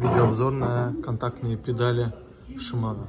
Видеообзор на контактные педали Shimano.